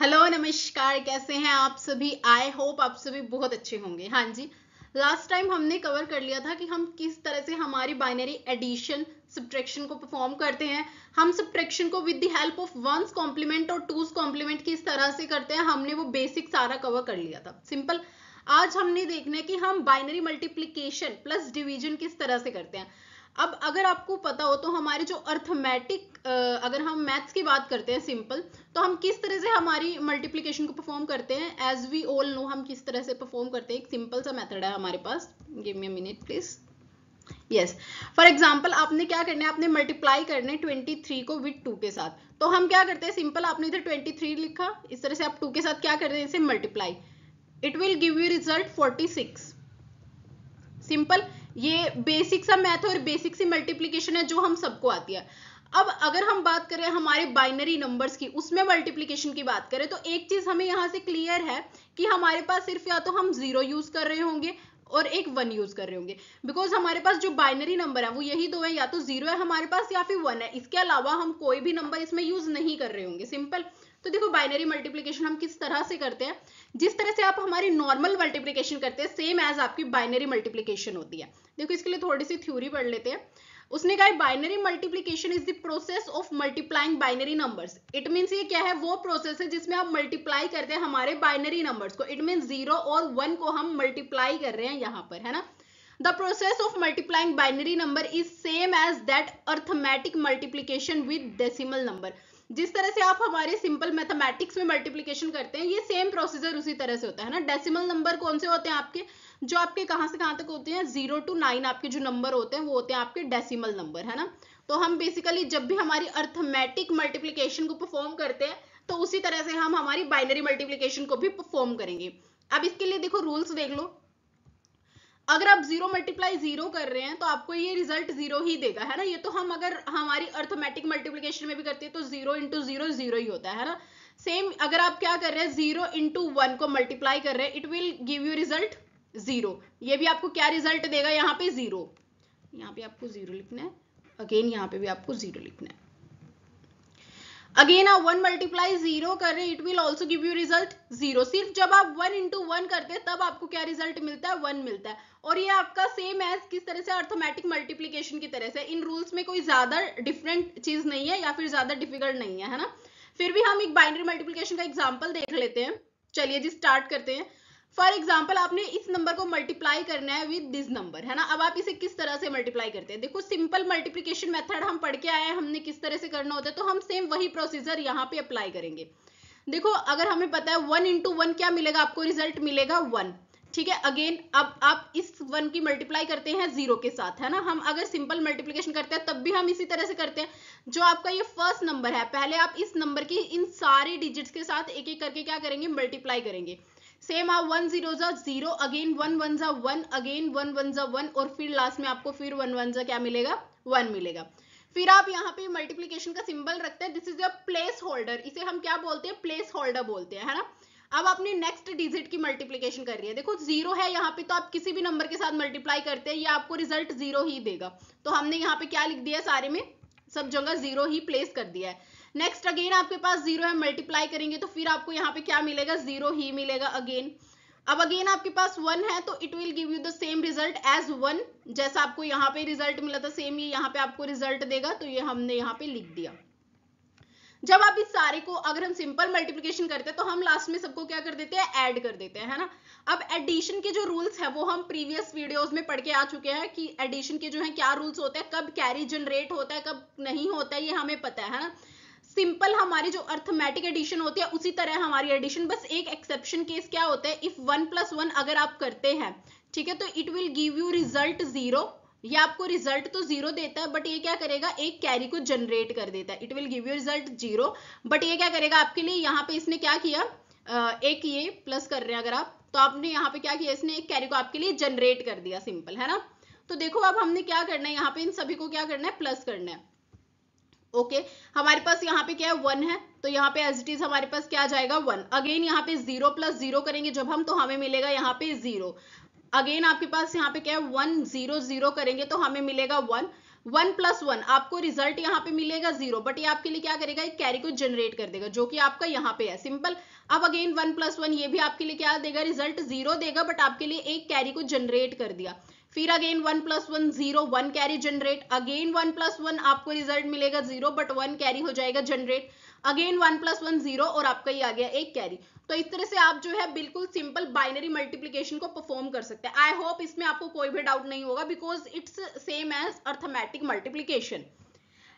Hello, नमस्कार, कैसे हैं आप सभी? आई होप आप सभी बहुत अच्छे होंगे। हाँ जी लास्ट टाइम हमने कवर कर लिया था कि हम किस तरह से हमारी बाइनरी एडिशन सब्ट्रैक्शन को परफॉर्म करते हैं। हम सब्ट्रैक्शन को with the help of one's complement और टूस कॉम्प्लीमेंट किस तरह से करते हैं, हमने वो बेसिक सारा कवर कर लिया था। सिंपल आज हमने देखना है कि हम बाइनरी मल्टीप्लीकेशन प्लस डिवीज़न किस तरह से करते हैं। अब अगर आपको पता हो तो हमारे जो अर्थमेटिक अगर हम मैथ्स की बात करते हैं सिंपल तो हम किस तरह से हमारी मल्टीप्लिकेशन को परफॉर्म करते हैं? एज वी ऑल नो हम किस तरह से परफॉर्म करते हैं? एक सिंपल सा मेथड है हमारे पास। Give me minute please yes for example आपने क्या करना है? आपने मल्टीप्लाई करने 23 को विथ 2 के साथ। तो हम क्या करते हैं? सिंपल आपने इधर 23 लिखा। इस तरह से आप 2 के साथ क्या करते हैं? इसे multiply it will give you result 46 simple ये बेसिक सा मैथ और बेसिक सी मल्टीप्लीकेशन है जो हम सबको आती है। अब अगर हम बात करें हमारे बाइनरी नंबर्स की, उसमें मल्टीप्लीकेशन की बात करें तो एक चीज़ हमें यहाँ से क्लियर है कि हमारे पास सिर्फ़ या तो हम ज़ीरो यूज़ कर रहे होंगे और एक वन यूज़ कर रहे होंगे। बिकॉज़ हमारे पास जो बाइनरी नंबर है, वो यही दो है, या तो ज़ीरो है हमारे पास या फिर वन है। इसके अलावा हम कोई भी नंबर इसमें यूज़ नहीं कर रहे होंगे। सिंपल तो देखो बाइनरी मल्टीप्लीकेशन हम किस तरह से करते हैं? जिस तरह से आप हमारी नॉर्मल मल्टीप्लीकेशन करते हैं सेम एज आपकी बाइनरी मल्टीप्लीकेशन होती है। देखो, इसके लिए थोड़ी सी थ्योरी पढ़ लेते हैं। उसने कहा binary multiplication is the process of multiplying binary numbers it means ये क्या है? वो प्रोसेस है जिसमें आप मल्टीप्लाई करते हैं हमारे बाइनरी नंबर्स को। इट मीन ज़ीरो और वन को हम मल्टीप्लाई कर रहे हैं यहाँ पर, है ना? The process of multiplying binary number is same as that arithmetic multiplication with decimal number जिस तरह से आप हमारे सिंपल मैथमेटिक्स में मल्टीप्लीकेशन करते हैं, ये सेम प्रोसीजर उसी तरह से होता है ना? डेसिमल नंबर कौन से होते हैं आपके? जो आपके कहाँ से कहाँ तक होते हैं? ज़ीरो टू नाइन आपके जो नंबर होते हैं, वो होते हैं आपके डेसिमल नंबर है ना? तो हम बेसिकली जब भी हमारी अर्थमेटिक मल्टीप्लीकेशन को परफॉर्म करते हैं तो उसी तरह से हम हमारी बाइनरी मल्टीप्लीकेशन को भी परफॉर्म करेंगे। अब इसके लिए देखो रूल्स देख लो। अगर आप ज़ीरो मल्टीप्लाई ज़ीरो कर रहे हैं तो आपको ये रिज़ल्ट ज़ीरो ही देगा, है ना? ये तो हम अगर हमारी अर्थमेटिक मल्टीप्लीकेशन में भी करते हैं तो ज़ीरो इंटू ज़ीरो ज़ीरो ही होता है ना? सेम अगर आप क्या कर रहे हैं, ज़ीरो इंटू वन को मल्टीप्लाई कर रहे हैं it will give you result zero. ये भी आपको क्या रिज़ल्ट देगा? यहाँ पे ज़ीरो। यहाँ पे आपको ज़ीरो लिखना है। अगेन यहाँ पे भी आपको ज़ीरो लिखना है। अगेन आप वन मल्टीप्लाई ज़ीरो कर रहे it will also give you result zero सिर्फ़ जब आप वन इंटू वन करते हैं, तब आपको क्या रिज़ल्ट मिलता है? वन मिलता है। और ये आपका सेम है किस तरह से? अर्थोमेटिक मल्टीप्लीकेशन की तरह से। इन रूल्स में कोई ज़्यादा डिफरेंट चीज़ नहीं है या फिर ज़्यादा डिफ़िकल्ट नहीं है है ना? फिर भी हम एक बाइनरी मल्टीप्लीकेशन का एग्ज़ाम्पल देख लेते हैं। चलिए जी स्टार्ट करते हैं। फॉर एग्ज़ाम्पल आपने इस नंबर को मल्टीप्लाई करना है विद दिस नंबर है ना? अब आप इसे किस तरह से मल्टीप्लाई करते हैं? देखो सिंपल मल्टीप्लीकेशन मेथड हम पढ़ के आए हैं, हमने किस तरह से करना होता है तो हम सेम वही प्रोसीजर यहाँ पे अप्लाई करेंगे। देखो, अगर हमें पता है वन इंटू वन क्या मिलेगा, आपको रिज़ल्ट मिलेगा वन ठीक है? अगेन अब आप इस वन की मल्टीप्लाई करते हैं ज़ीरो के साथ, है ना? हम अगर सिंपल मल्टीप्लीकेशन करते हैं, तब भी हम इसी तरह से करते हैं, जो आपका ये फ़र्स्ट नंबर है। पहले आप इस नंबर की इन सारे डिजिट्स के साथ एक एक करके क्या करेंगे? मल्टीप्लाई करेंगे। सेम आप वन ज़ीरो जा ज़ीरो अगेन वन वन जा वन अगेन वन वन जा वन और फिर लास्ट में आपको फिर वन वन जा क्या मिलेगा? वन मिलेगा। फिर आप यहाँ पे मल्टीप्लीकेशन का सिंबल रखते हैं। This is your place holder इसे हम क्या बोलते हैं? प्लेस होल्डर बोलते हैं, है ना? अब आपने नेक्स्ट डिजिट की मल्टीप्लीकेशन कर रही है। देखो ज़ीरो है यहाँ पे तो आप किसी भी नंबर के साथ मल्टीप्लाई करते हैं, ये आपको रिज़ल्ट ज़ीरो ही देगा। तो हमने यहाँ पे क्या लिख दिया सारे में? सब जगह ज़ीरो ही प्लेस कर दिया है। नेक्स्ट अगेन आपके पास ज़ीरो है मल्टीप्लाई करेंगे तो फिर आपको यहाँ पे क्या मिलेगा? ज़ीरो ही मिलेगा अगेन अब अगेन आपके पास वन है तो it will give you the same result as one जैसा आपको यहाँ पे रिज़ल्ट मिला था सेम ही यहाँ पे आपको रिज़ल्ट देगा तो ये हमने यहाँ पे लिख दिया। जब आप इस सारे को अगर हम सिंपल मल्टीप्लिकेशन करते हैं तो हम लास्ट में सबको क्या कर देते हैं? ऐड कर देते हैं, है ना? अब एडिशन के जो रूल्स है, वो हम प्रीवियस वीडियोस में पढ़ के आ चुके हैं कि एडिशन के जो है, क्या रूल्स होते हैं? कब कैरी जनरेट होता है, कब नहीं होता है, ये हमें पता है ना? सिंपल हमारी जो अर्थमेटिक एडिशन होती है, उसी तरह हमारी एडिशन। बस एक एक्सेप्शन केस क्या होता है? इफ़ वन प्लस वन अगर आप करते हैं, ठीक है तो it will give you result zero ये आपको रिज़ल्ट तो ज़ीरो देता है बट ये क्या करेगा? एक कैरी को जनरेट कर देता है। It will give you result zero but ये क्या करेगा आपके लिए? यहाँ पे इसने क्या किया? एक ये प्लस कर रहे हैं अगर आप तो आपने यहाँ पे क्या किया? इसने एक कैरी को आपके लिए जनरेट कर दिया सिंपल है ना? तो देखो अब हमने क्या करना है? यहाँ पे इन सभी को क्या करना है? प्लस करना है। ओके हमारे पास यहाँ पे क्या है? वन है। तो यहाँ पे एज इट इज़ हमारे पास क्या जाएगा? वन अगेन यहाँ पे ज़ीरो प्लस ज़ीरो करेंगे। जब हम तो हमें मिलेगा यहाँ पे ज़ीरो अगेन आपके पास यहाँ पे क्या है? वन ज़ीरो ज़ीरो करेंगे तो हमें मिलेगा वन वन प्लस वन आपको रिज़ल्ट यहाँ पे मिलेगा ज़ीरो बट ये आपके लिए क्या करेगा? एक कैरी को जनरेट कर देगा, जो कि आपका यहाँ पे है। सिंपल अब अगेन वन प्लस वन ये भी आपके लिए क्या देगा? रिज़ल्ट ज़ीरो देगा बट आपके लिए एक कैरी को जनरेट कर दिया। फिर again one plus one zero one carry generate again one plus one आपको रिज़ल्ट मिलेगा ज़ीरो बट वन कैरी हो जाएगा generate again one plus one zero और आपका ये आ गया एक कैरी तो इस तरह से आप जो है बिल्कुल सिंपल बाइनरी मल्टीप्लीकेशन को परफॉर्म कर सकते हैं. आई होप इसमें आपको कोई भी डाउट नहीं होगा because it's same as arithmetic multiplication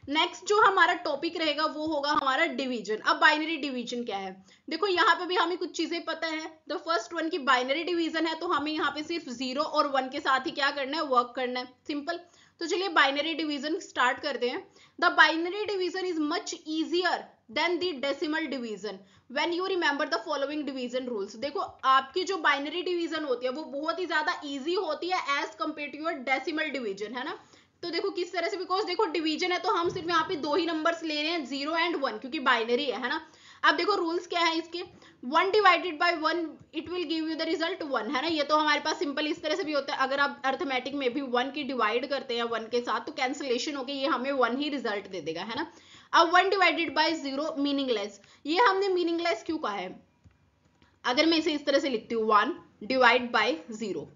next जो हमारा टॉपिक रहेगा वो होगा हमारा डिवीज़न अब बाइनरी डिवीज़न क्या है? देखो, यहाँ पे भी हमें कुछ चीज़ें पता है। द फ़र्स्ट वन की बाइनरी डिवीज़न है तो हमें यहाँ पे सिर्फ़ ज़ीरो और वन के साथ ही क्या करना है? वर्क करना है. सिंपल तो चलिए बाइनरी डिवीज़न स्टार्ट करते हैं. The binary division is much easier than the decimal division when you remember the following division rules देखो, आपकी जो बाइनरी डिवीज़न होती है, वो बहुत ही ज़्यादा ईजी होती है as compare to your decimal division है ना? तो देखो किस तरह से बिकॉज़ देखो डिवीज़न है तो हम सिर्फ़ यहाँ पे दो ही नंबर्स ले रहे हैं ज़ीरो एंड वन क्योंकि बाइनरी है, है ना? अब देखो रूल्स क्या है इसके? One divided by one it will give you the result one है ना? ये तो हमारे पास सिंपल इस तरह से भी होता है। अगर आप अर्थमेटिक में भी वन की डिवाइड करते हैं वन के साथ तो कैंसिलेशन होकर ये हमें वन ही रिज़ल्ट दे देगा है ना? अब one divided by zero meaningless ये हमने मीनिंगलेस क्यों कहा है? अगर मैं इसे इस तरह से लिखती हूँ वन डिवाइड बाई ज़ीरो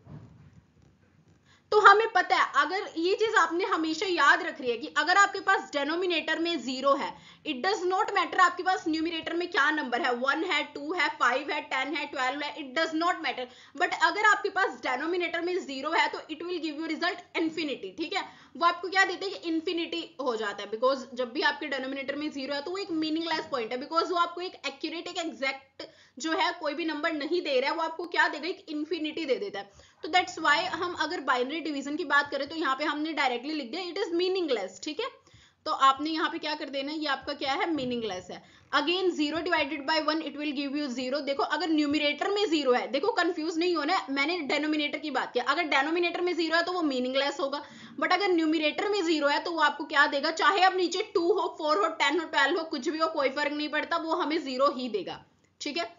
तो हमें पता है, अगर ये चीज़ आपने हमेशा याद रख रही है कि अगर आपके पास डेनोमिनेटर में ज़ीरो है इट डज नॉट मैटर आपके पास न्यूमिनेटर में क्या नंबर है वन है टू है फाइव है टेन है ट्वेल्व है it does not matter but अगर आपके पास डेनोमिनेटर में ज़ीरो है तो it will give you result infinity ठीक है? वो आपको क्या देते हैं कि इन्फिनिटी हो जाता है बिकॉज़ जब भी आपके डेनोमिनेटर में ज़ीरो है तो वो एक मीनिंगलेस पॉइंट है बिकॉज़ वो आपको एक एक्यूरेट एक एग्जैक्ट जो है, कोई भी नंबर नहीं दे रहा है, वो आपको क्या देगा एक इन्फिनिटी दे देता है। तो दैट्स वाई हम अगर बाइनरी डिवीज़न की बात करें तो यहाँ पे हमने डायरेक्टली लिख दिया इट इज़ मीनिंगलेस ठीक है? तो आपने यहाँ पे क्या कर देना ये आपका क्या है मीनिंगलेस है। Again zero divided by one it will give you zero देखो, अगर न्यूमिनेटर में ज़ीरो है, देखो कंफ्यूज नहीं होना मैंने डेनोमिनेटर की बात किया। अगर डेनोमिनेटर में ज़ीरो है तो वो मीनिंगलेस होगा। बट अगर न्यूमिनेटर में ज़ीरो है तो वो आपको क्या देगा, चाहे आप नीचे टू हो फोर हो टेन हो ट्वेल्व हो, कुछ भी हो, कोई फ़र्क नहीं पड़ता, वो हमें ज़ीरो ही देगा, ठीक है?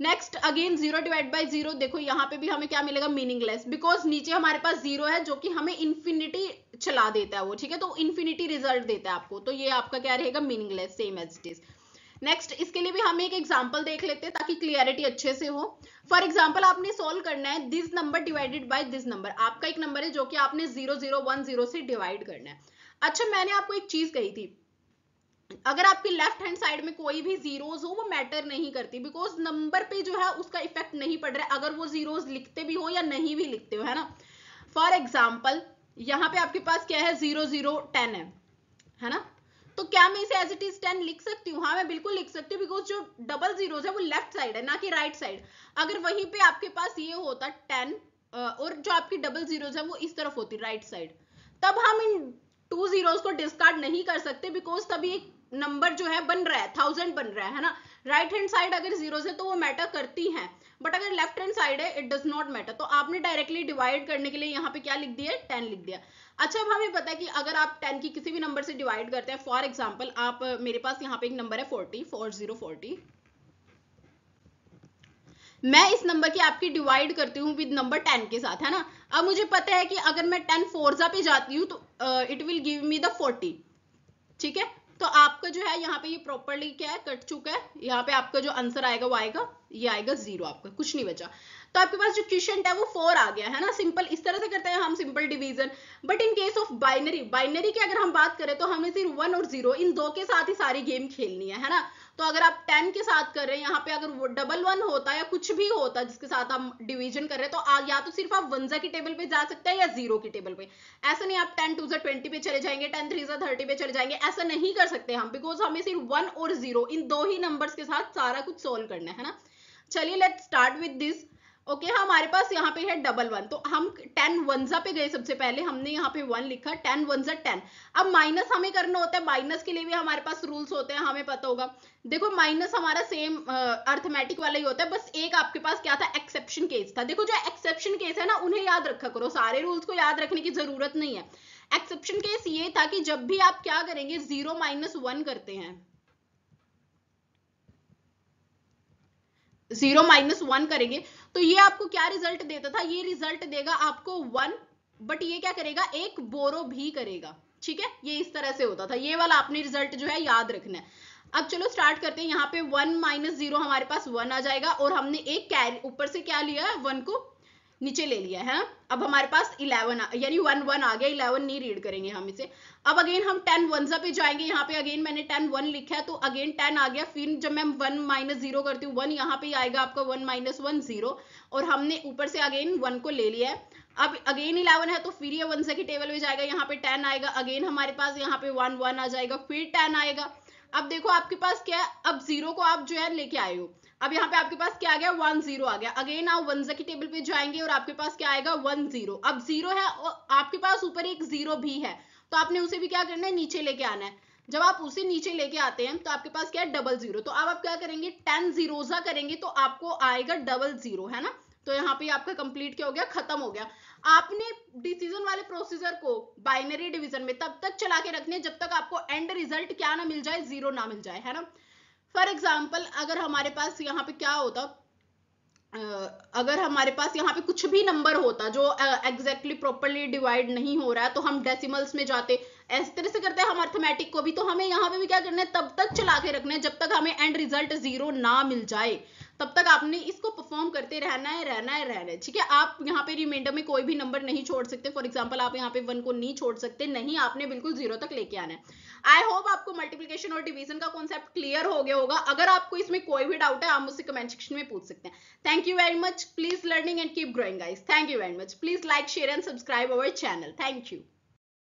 Next again zero divide by zero देखो यहाँ पे भी हमें क्या मिलेगा? मीनिंगलेस बिकॉज़ नीचे हमारे पास ज़ीरो है जो कि हमें इन्फिनिटी चला देता है वो, ठीक है? तो इन्फिनिटी रिज़ल्ट देता है आपको। तो ये आपका क्या रहेगा? Meaningless same as it is next इसके लिए भी हम एक एग्ज़ाम्पल देख लेते हैं ताकि क्लियरिटी अच्छे से हो। फॉर एग्ज़ाम्पल आपने सोल्व करना है this number divided by this number आपका एक नंबर है जो कि आपने ज़ीरो ज़ीरो वन ज़ीरो से डिवाइड करना है। अच्छा मैंने आपको एक चीज़ कही थी। अगर आपकी लेफ़्ट हैंड साइड में कोई भी जीरोज हो, वो मैटर नहीं करती बिकॉज़ नंबर पे जो है, उसका इफ़ेक्ट नहीं पड़ रहा है। अगर वो जीरोज लिखते भी हो या नहीं भी लिखते हो, है ना? फॉर एग्ज़ाम्पल यहाँ पे आपके पास क्या है? ज़ीरो ज़ीरो टेन है है ना? तो क्या मैं इसे एज इट इज़ टेन लिख सकती हूँ? हाँ मैं बिल्कुल लिख सकती हूँ बिकॉज़ जो डबल जीरोज है, वो लेफ़्ट साइड है, ना कि राइट right साइड अगर वहीं पे आपके पास ये होता टेन और जो आपकी डबल जीरोज है, वो इस तरफ़ होती राइट साइड तब हम इन टू जीरोज को डिस्कार्ड नहीं कर सकते बिकॉज़ तभी एक नंबर जो है बन रहा है थाउज़ेंड बन रहा है है ना? राइट हैंड साइड अगर ज़ीरो से तो वो मैटर करती हैं। बट अगर लेफ़्ट हैंड साइड है इट डज नॉट मैटर तो आपने डायरेक्टली डिवाइड करने के लिए यहाँ पे क्या लिख दिया? टेन लिख दिया। अच्छा अब हमें पता है कि अगर आप टेन की किसी भी नंबर से डिवाइड करते हैं फॉर एग्ज़ाम्पल आप मेरे पास यहाँ पे एक नंबर है फोर्टी फोर ज़ीरो फोर्टी मैं इस नंबर की आपकी डिवाइड करती हूँ विद नंबर टेन के साथ, है ना? अब मुझे पता है कि अगर मैं टेन फोरजा पे जाती हूँ तो it will give me the forty ठीक है? तो आपका जो है, यहाँ पे ये प्रॉपरली क्या है, कट चुका है। यहाँ पे आपका जो आंसर आएगा, वो आएगा, ये आएगा ज़ीरो आपका, कुछ नहीं बचा। तो आपके पास जो क्वेश्चन है वो फोर आ गया, है ना? सिंपल इस तरह से करते हैं हम simple division but in case of binary binary की अगर हम बात करें तो हमें सिर्फ़ वन और ज़ीरो इन दो के साथ ही सारी गेम खेलनी है है ना? तो अगर आप टेन के साथ कर रहे हैं यहाँ पे अगर डबल वन होता या कुछ भी होता जिसके साथ आप डिवीज़न कर रहे हैं तो आ, या तो सिर्फ़ आप वनजा की टेबल पे जा सकते हैं या ज़ीरो की टेबल पे। ऐसा नहीं आप टेन टू जर ट्वेंटी पे चले जाएँगे टेन थ्री जा थर्टी पे चले जाएँगे ऐसा नहीं कर सकते हम बिकॉज़ हमें सिर्फ़ वन और ज़ीरो इन दो ही नंबर के साथ सारा कुछ सोल्व करना है ना? चलिए let start with this okay okay, हमारे पास यहाँ पे है डबल वन तो हम टेन वनजा पे गए सबसे पहले हमने यहाँ पे वन लिखा टेन वनजा टेन अब माइनस हमें करना होता है माइनस के लिए भी हमारे पास रूल्स होते हैं हमें पता होगा. देखो माइनस हमारा सेम अर्थमेटिक वाला ही होता है बस एक आपके पास क्या था? एक्सेप्शन केस था. देखो जो एक्सेप्शन केस है ना उन्हें याद रखा करो. सारे रूल्स को याद रखने की ज़रूरत नहीं है. एक्सेप्शन केस ये था कि जब भी आप क्या करेंगे ज़ीरो माइनस वन करते हैं. ज़ीरो माइनस वन करेंगे. तो ये आपको क्या रिज़ल्ट देता था? ये रिज़ल्ट देगा आपको वन बट ये क्या करेगा? एक बोरो भी करेगा। ठीक है? ये इस तरह से होता था। ये वाला आपने रिज़ल्ट जो है याद रखना है। अब चलो स्टार्ट करते हैं। यहाँ पे वन माइनस ज़ीरो हमारे पास वन आ जाएगा और हमने एक कैरी ऊपर से क्या लिया है? वन को नीचे ले लिया है अब हमारे पास इलेवन यानी वन वन आ गया, इलेवन नहीं रीड करेंगे हम इसे। अब अगेन हम टेन वनजा पे जाएँगे, यहाँ पे अगेन मैंने टेन वन लिखा है तो अगेन टेन आ गया, फिर जब मैं वन माइनस ज़ीरो करती हूँ, वन यहाँ पे आएगा आपका, वन माइनस वन ज़ीरो और हमने ऊपर से अगेन वन को ले लिया है। अब अगेन इलेवन है तो फिर ये वन की टेबल में जाएगा, यहाँ पे टेन आएगा अगेन हमारे पास यहाँ पे वन वन आ जाएगा, फिर टेन आएगा। अब देखो आपके पास क्या है, अब ज़ीरो को आप जो है लेके आए हो। अब यहाँ पे आपके पास क्या आ गया? वन ज़ीरो आ गया। अगेन आप वन की टेबल पे जाएँगे और आपके पास क्या आएगा? वन ज़ीरो अब ज़ीरो है और आपके पास ऊपर एक ज़ीरो भी है। तो आपने उसे भी क्या करना है? नीचे लेके आना है। जब आप उसे नीचे लेके आते हैं तो आपके पास क्या है? डबल ज़ीरो तो अब आप क्या करेंगे? टेन जीरोजा करेंगे तो आपको आएगा डबल ज़ीरो है ना? तो यहाँ पे आपका कंप्लीट क्या हो गया? खत्म हो गया। आपने डिसीज़न वाले प्रोसीजर को बाइनरी डिवीज़न में तब तक चला के रखने जब तक आपको एंड रिज़ल्ट क्या ना मिल जाए ज़ीरो ना मिल जाए, है ना? फॉर एग्ज़ाम्पल अगर हमारे पास यहाँ पे क्या होता अगर हमारे पास यहाँ पे कुछ भी नंबर होता जो एग्जैक्टली प्रॉपरली डिवाइड नहीं हो रहा है तो हम डेसिमल्स में जाते। इस तरह से करते हैं हम अर्थमेटिक को भी तो हमें यहाँ पे भी क्या करना है, तब तक चला के रखना है जब तक हमें एंड रिज़ल्ट ज़ीरो ना मिल जाए। तब तक आपने इसको परफॉर्म करते रहना है रहना है रहना है। ठीक है? आप यहाँ पे रिमाइंडर में कोई भी नंबर नहीं छोड़ सकते। फॉर एग्ज़ाम्पल आप यहाँ पे वन को नहीं छोड़ सकते। नहीं, आपने बिल्कुल ज़ीरो तक लेके आना है। आई होप आपको मल्टीप्लीकेशन और डिवीज़न का कॉन्सेप्ट क्लियर हो गया होगा। अगर आपको इसमें कोई भी डाउट है, आप मुझसे कमेंट सेक्शन में पूछ सकते हैं। Thank you very much please learning and keep growing guys thank you very much please like share and subscribe our channel thank you